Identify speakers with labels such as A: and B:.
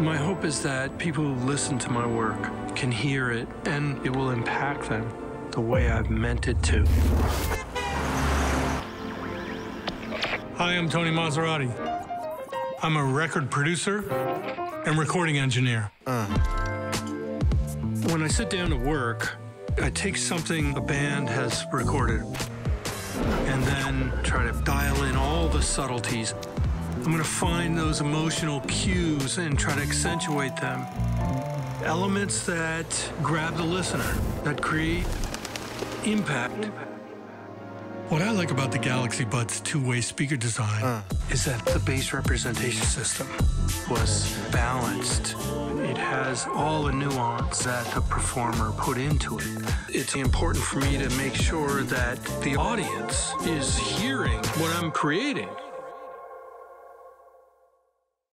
A: My hope is that people who listen to my work can hear it and it will impact them the way I've meant it to.
B: Hi, I'm Tony Maserati. I'm a record producer and recording engineer. Uh.
A: When I sit down to work, I take something a band has recorded and then try to dial in all the subtleties. I'm going to find those emotional cues and try to accentuate them. Elements that grab the listener, that create impact.
B: What I like about the Galaxy Buds two-way speaker design
A: is that the bass representation system was balanced. It has all the nuance that the performer put into it. It's important for me to make sure that the audience is hearing what I'm creating.